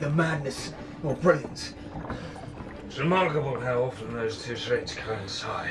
either madness or brilliance. It's remarkable how often those two traits coincide.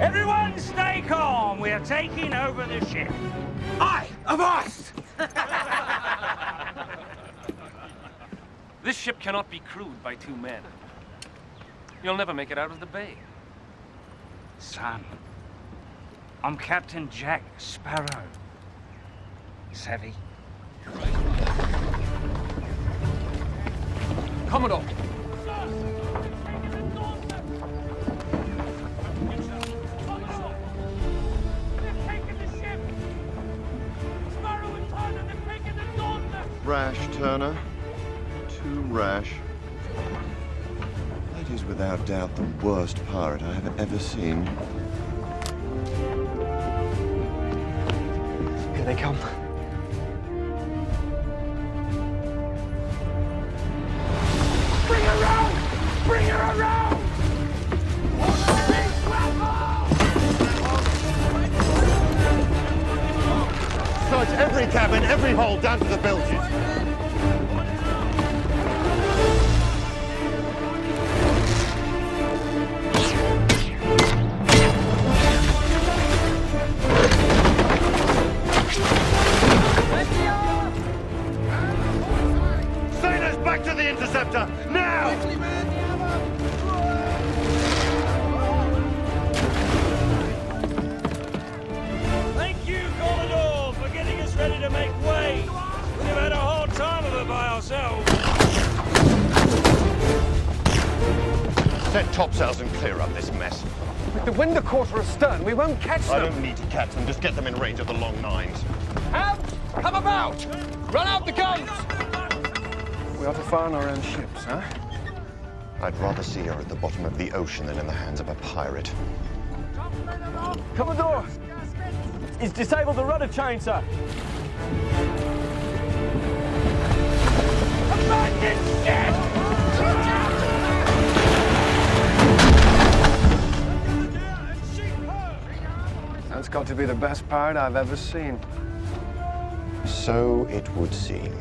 Everyone stay calm. We are taking over the ship. I avast! This ship cannot be crewed by two men. You'll never make it out of the bay. Son, I'm Captain Jack Sparrow. Savvy? Commodore! Rash, Turner. Too rash. That is without doubt the worst pirate I have ever seen. Here they come. Search every cabin, every hole, down to the bilges. Sailors, back to the interceptor! Now! Ourselves. Set topsails and clear up this mess. With the wind a quarter astern, we won't catch them. I don't need to catch them, just get them in range of the long nines. Out! Come about! Run out the guns! We ought to fire on our own ships, huh? I'd rather see her at the bottom of the ocean than in the hands of a pirate. Commodore! He's disabled the rudder chain, sir. That's got to be the best pirate I've ever seen. So it would seem.